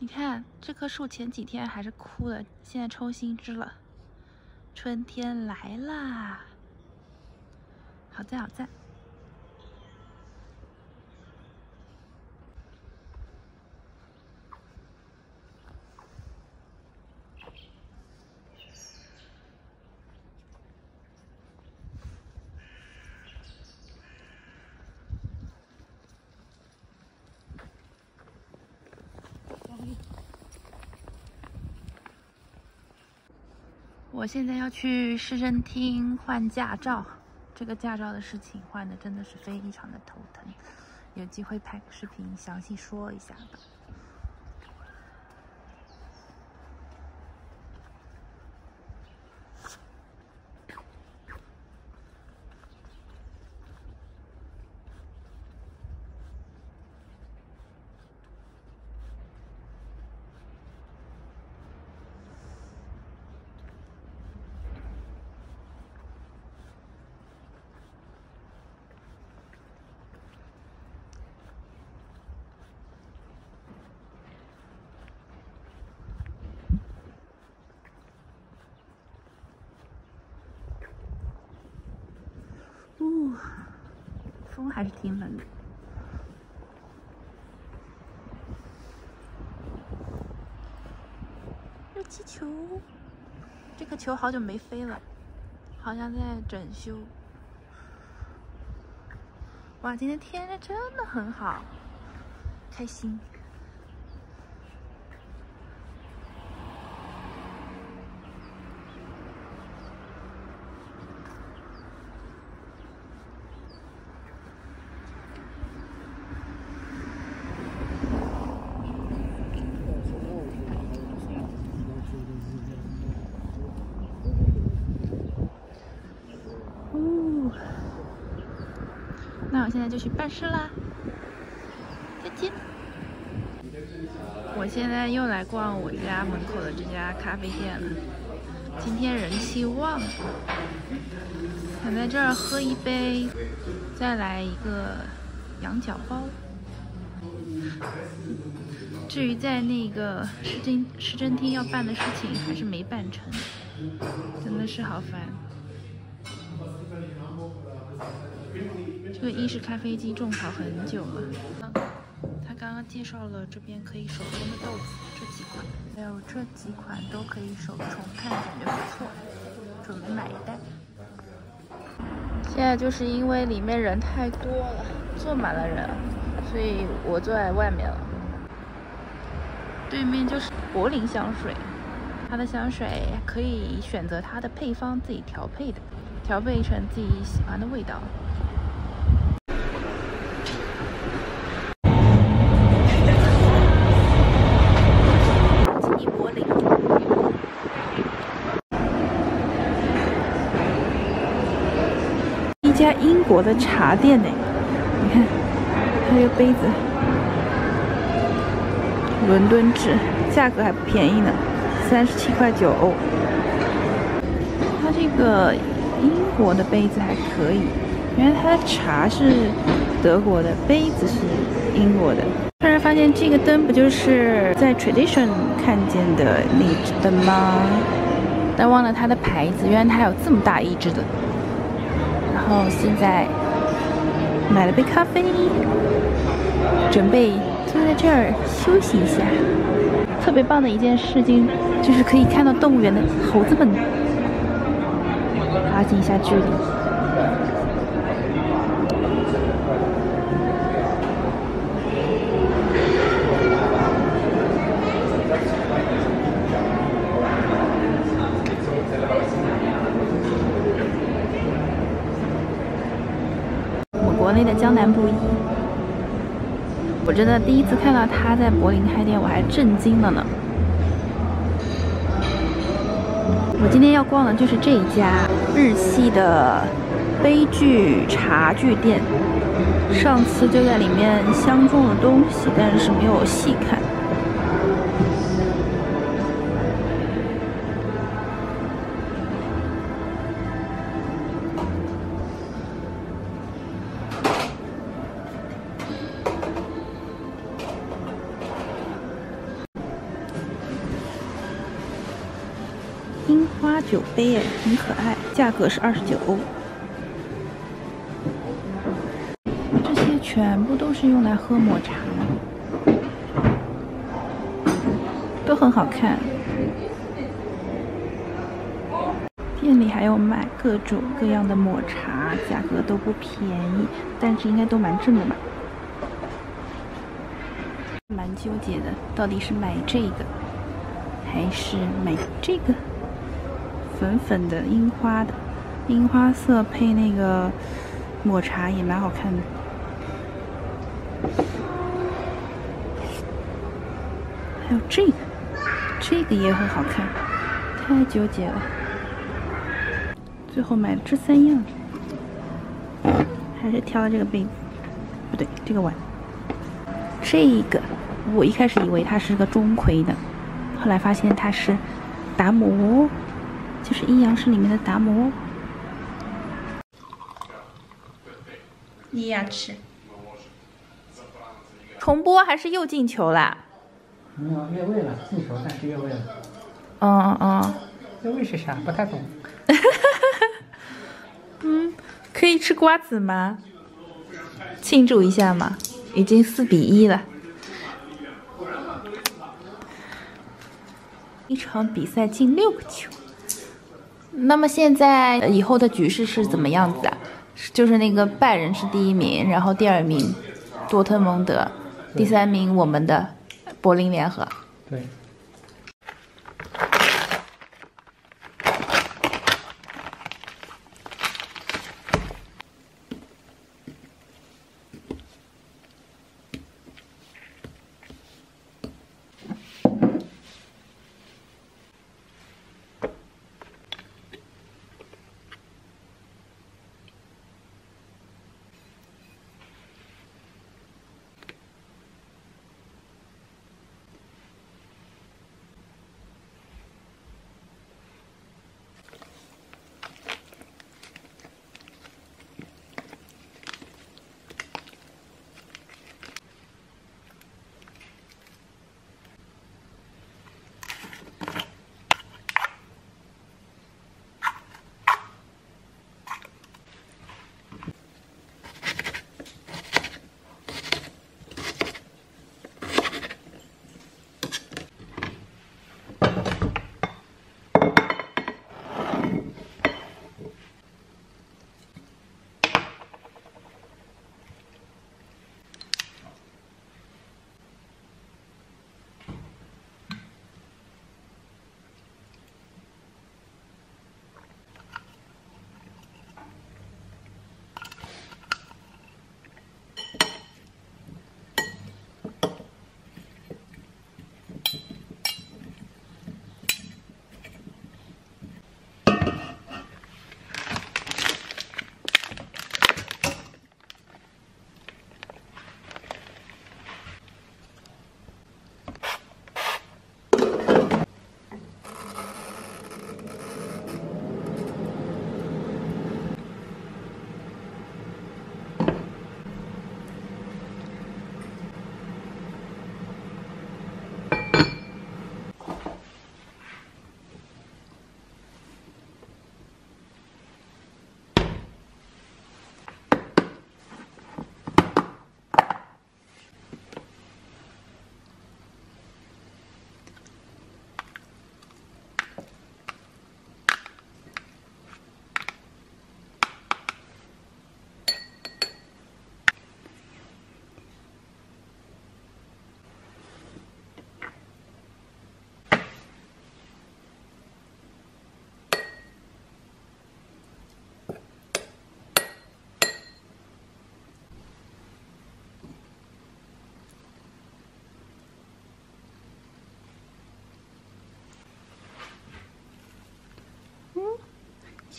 你看这棵树前几天还是枯的，现在抽新枝了，春天来啦！好赞好赞！我现在要去市政厅换驾照，这个驾照的事情换的真的是非常的头疼，有机会拍个视频详细说一下吧。风还是挺冷的。热气球，这个球好久没飞了，好像在整修。哇，今天天气真的很好，开心。我现在就去办事啦，再见。我现在又来逛我家门口的这家咖啡店了，今天人气旺，想在这儿喝一杯，再来一个羊角包。至于在那个市政市政厅要办的事情，还是没办成，真的是好烦。因为英式咖啡机种草很久了。他刚刚介绍了这边可以手冲的豆子，这几款，还有这几款都可以手冲，看着感觉不错，准备买一袋。现在就是因为里面人太多了，坐满了人，所以我坐在外面了。对面就是柏林香水，它的香水可以选择它的配方自己调配的，调配成自己喜欢的味道。家英国的茶店呢，你看，还有杯子。伦敦制，价格还不便宜呢，三十七块九。它这个英国的杯子还可以，原来它的茶是德国的，杯子是英国的。突然发现这个灯不就是在 Tradition 看见的那只灯吗？但忘了它的牌子，原来它有这么大一只的。然后现在买了杯咖啡，准备。坐在这儿休息一下，特别棒的一件事情就是可以看到动物园的猴子们，拉近一下距离。江南布衣。我真的第一次看到他在柏林开店，我还震惊了呢。我今天要逛的就是这一家日系的杯具茶具店。上次就在里面相中了东西，但是没有细看。樱花酒杯哎，很可爱，价格是二十九欧。这些全部都是用来喝抹茶的，都很好看。店里还有卖各种各样的抹茶，价格都不便宜，但是应该都蛮正的吧。蛮纠结的，到底是买这个还是买这个？粉粉的樱花的，樱花色配那个抹茶也蛮好看的。还有这个，这个也很好看，太纠结了。最后买了这三样，还是挑了这个杯子，不对，这个碗。这个我一开始以为它是个钟馗的，后来发现它是达摩，就是阴阳师里面的达摩。你也要吃？重播还是又进球啦？没有越位了，进球但是越位了。嗯嗯嗯。越位是啥？不太懂。嗯，可以吃瓜子吗？庆祝一下嘛，已经四比一了。一场比赛进六个球，那么现在以后的局势是怎么样子啊？就是那个拜仁是第一名，然后第二名多特蒙德，第三名我们的柏林联合。对。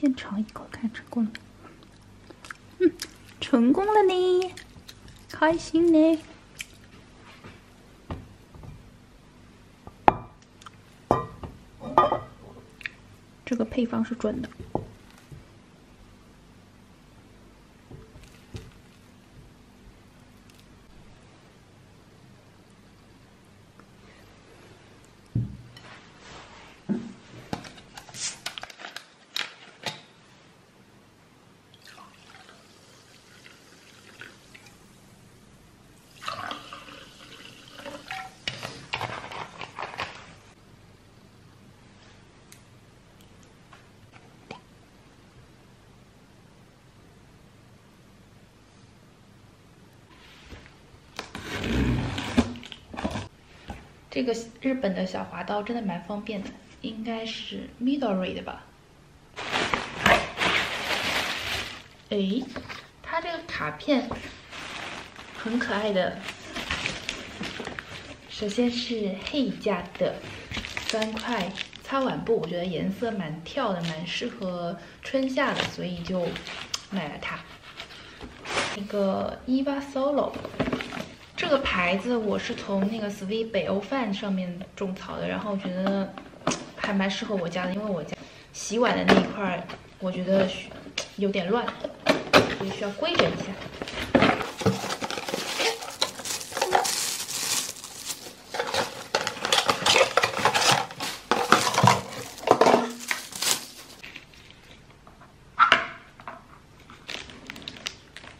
先尝一口，看成功了没。嗯，成功了呢，开心呢。这个配方是准的。这个日本的小滑刀真的蛮方便的，应该是 Midori 的吧？哎，它这个卡片很可爱的。首先是黑家的三块擦碗布，我觉得颜色蛮跳的，蛮适合春夏的，所以就买了它。一个 Eva Solo，这个牌子我是从那个 Sweet 北欧饭上面种草的，然后觉得还蛮适合我家的，因为我家洗碗的那一块我觉得有点乱。所以需要规整一下，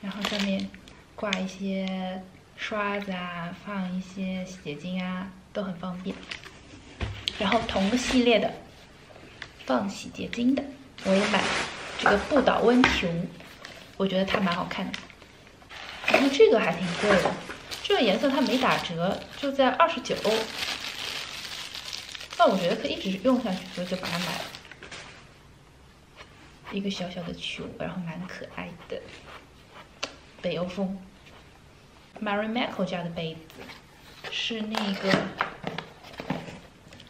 然后上面挂一些刷子啊，放一些洗洁精啊，都很方便。然后同个系列的放洗洁精的，我也买这个不倒温球。我觉得它蛮好看的，然后这个还挺贵的，这个颜色它没打折，就在二十九但。我觉得可以一直用下去，所以就把它买了。一个小小的球，然后蛮可爱的，北欧风。Marimekko 家的杯子是那个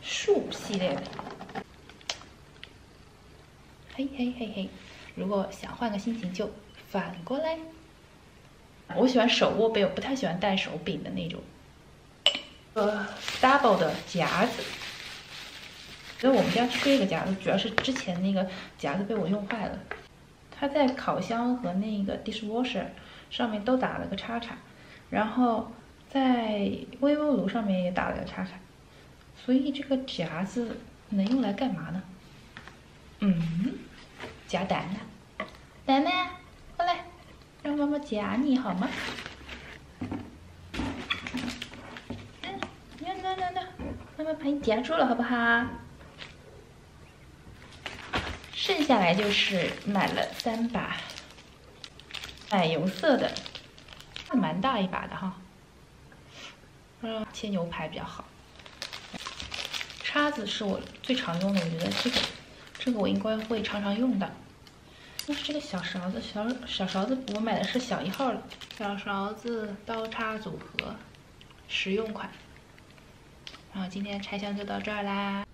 树系列的，嘿嘿嘿嘿，如果想换个心情就。反过来，我喜欢手握杯，我不太喜欢带手柄的那种。呃，double 的夹子，所以我们家缺一个夹子，主要是之前那个夹子被我用坏了。它在烤箱和那个 dishwasher 上面都打了个叉叉，然后在微波炉上面也打了个叉叉，所以这个夹子能用来干嘛呢？嗯，夹蛋呢？蛋呢？过来，让妈妈夹你好吗？嗯，那那那那，妈妈把你夹住了，好不好？剩下来就是买了三把奶油色的，还蛮大一把的哈。嗯，切牛排比较好。叉子是我最常用的，我觉得这个这个我应该会常常用的。就是这个小勺子，小小勺子，我买的是小一号的小勺子，刀叉组合，实用款。然后今天拆箱就到这儿啦。